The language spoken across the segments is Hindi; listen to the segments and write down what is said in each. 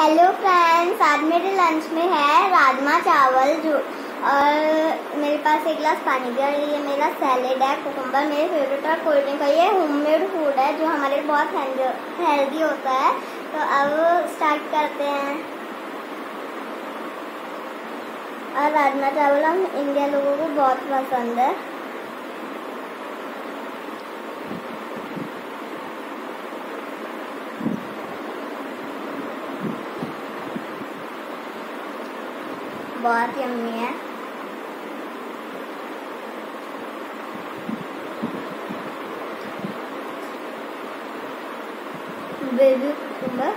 हेलो फ्रेंड्स आज मेरे लंच में है राजमा चावल जो, और मेरे पास एक गिलास पानी और ये मेरा सैलेड है कुकुम्बर मेरे फेवरेट और कोल्ड ड्रिंक है ये होममेड फ़ूड है जो हमारे लिए बहुत हेल्दी होता है। तो अब स्टार्ट करते हैं। और राजमा चावल हम इंडिया लोगों को बहुत पसंद है। बहुत यम्मी है। बेबी कुकुम्बर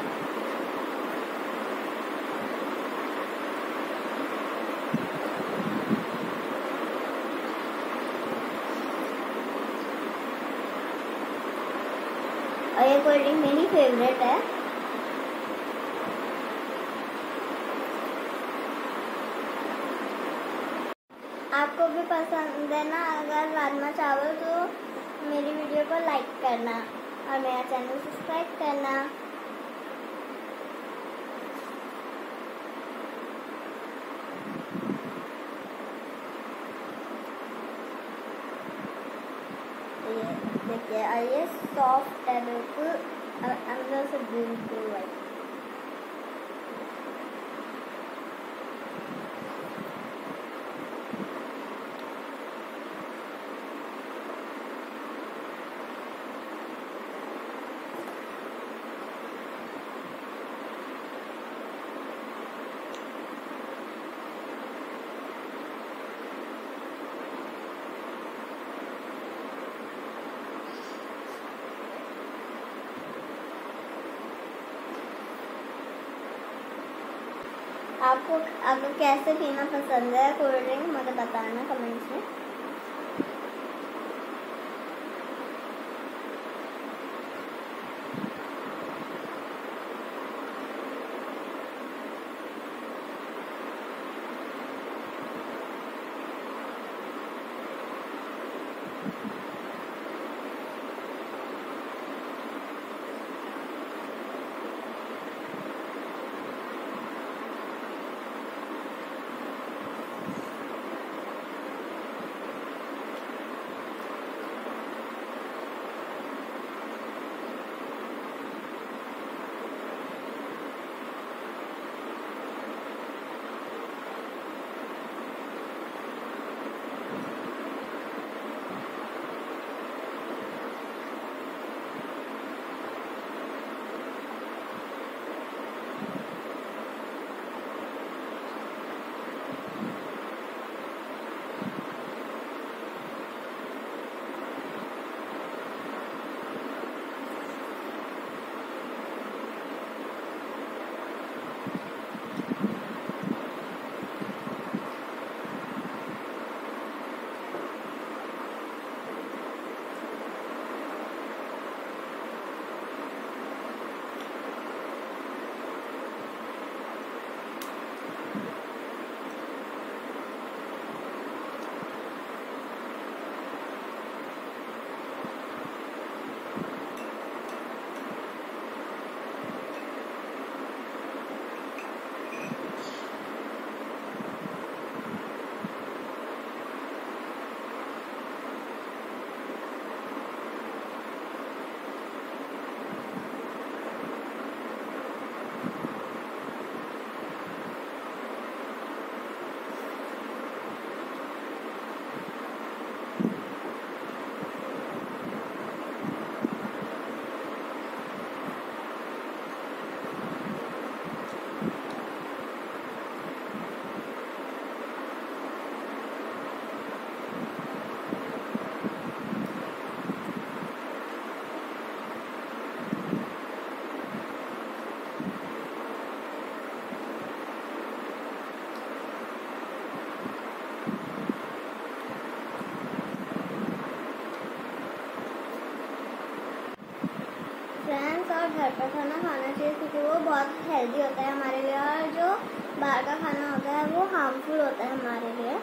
और ये कोल्ड ड्रिंक मेरी फेवरेट है आपको भी पसंद है ना अगर राजमा चावल तो मेरी वीडियो को लाइक करना और मेरा चैनल सब्सक्राइब करना। देखिए, और ये सॉफ्ट है बिल्कुल अंदर से बिल्कुल वाइट आपको आपको कैसे पीना पसंद है? कोल्ड ड्रिंक मुझे बताना कमेंट्स में। का खाना खाना चाहिए, क्योंकि वो बहुत हेल्दी होता है हमारे लिए और जो बाहर का खाना होता है वो हार्मफुल होता है हमारे लिए।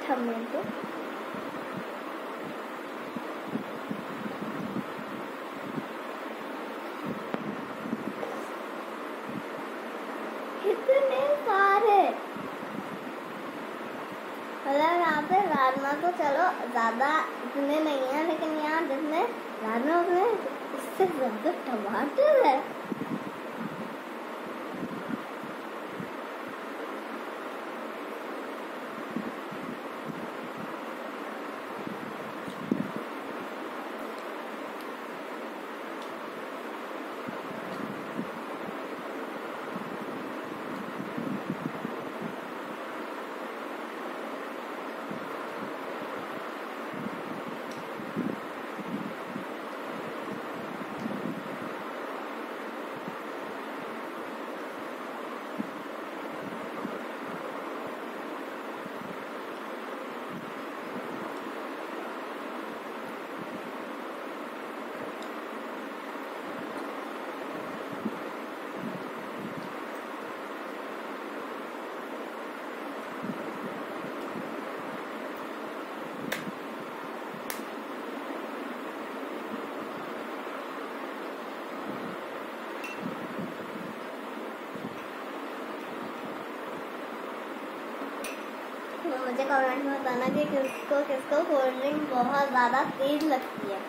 thumbnail तो चलो, ज़्यादा इतने नहीं है, लेकिन यहाँ जितने राजमा उसमें इससे ज़्यादा टमाटर है तो मुझे कमेंट में बताना कि किसको किसको कोल्ड ड्रिंक बहुत ज़्यादा तेज लगती है।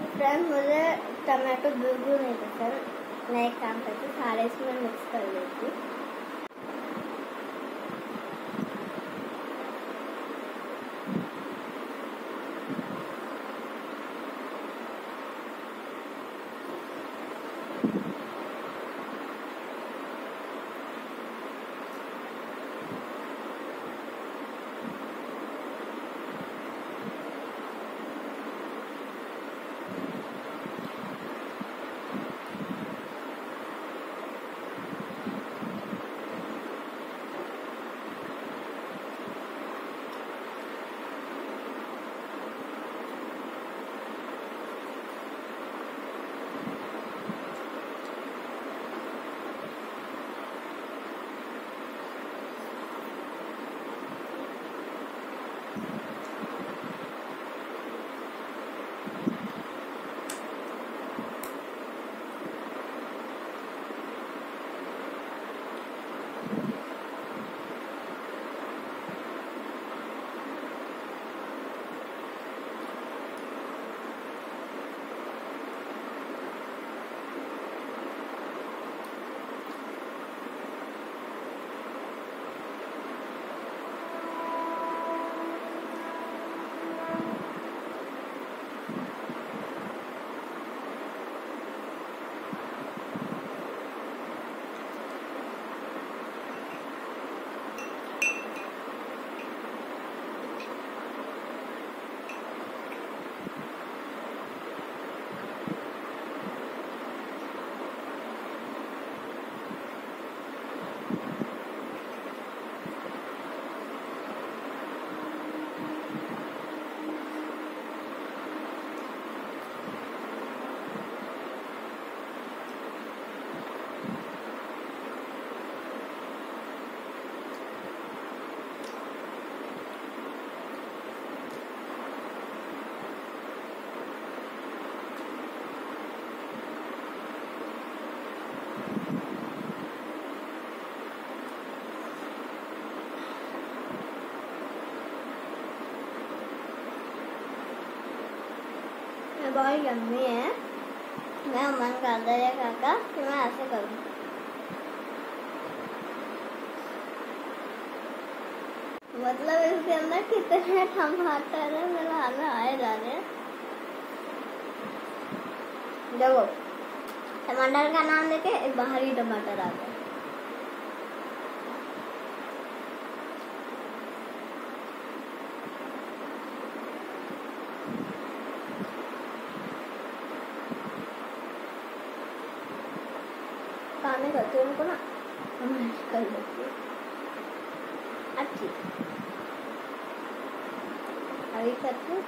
फ्रेंड मुझे टमाटो बिल्कुल नहीं पसंद। मैं एक काम करती सारे इसमें मिक्स कर लेती बहुत यम्मी है। मैं मन कर दे काका कि मैं ऐसे करूँ। मतलब इसके अंदर कितने टमाटर है, मेरे में आए जा रहे हैं। देखो, टमाटर का नाम लेके एक बाहरी टमाटर आ गया काम नहीं करती हूँ उनको ना मैं कर लेती हूँ अच्छी अभी करती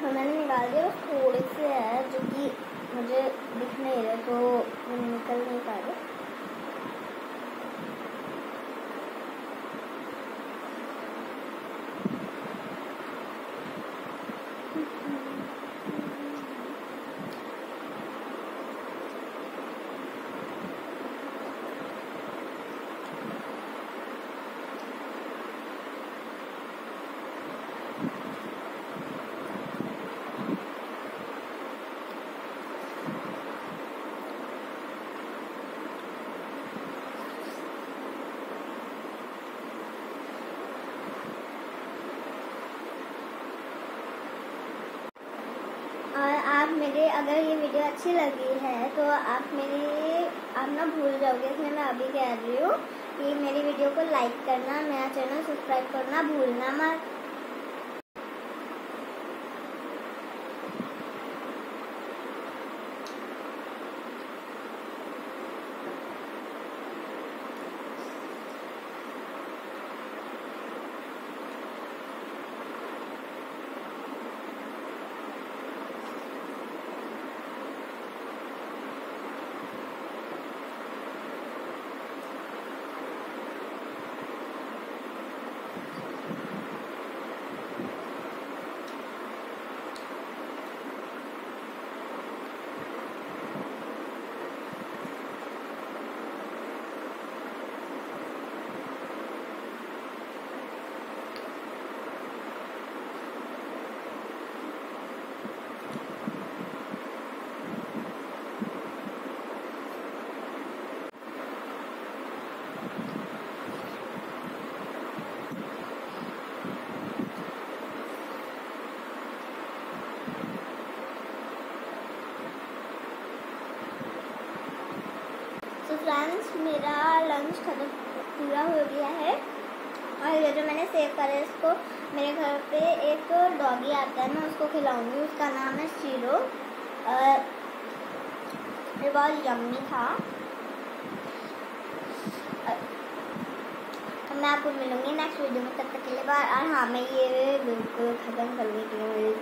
हाँ, मैंने निकाल दिया बस थोड़े से है जो कि मुझे दिख नहीं रहे तो वो निकल नहीं पा रहे अगर ये वीडियो अच्छी लगी है तो आप मेरी, आप ना भूल जाओगे इसमें मैं अभी कह रही हूँ कि मेरी वीडियो को लाइक करना मेरा चैनल सब्सक्राइब करना भूलना मत तो फ्रेंड्स मेरा लंच खत्म पूरा हो गया है। और ये जो मैंने सेव करा है, इसको मेरे घर पे एक डॉगी आता है, मैं उसको खिलाऊँगी। उसका नाम है शीरो। ये बहुत यम्मी था। मैं आपको मिलूँगी नेक्स्ट वीडियो में, तब तक के लिए बाय। और हाँ मैं ये बिल्कुल ख़त्म करने के लिए मुझे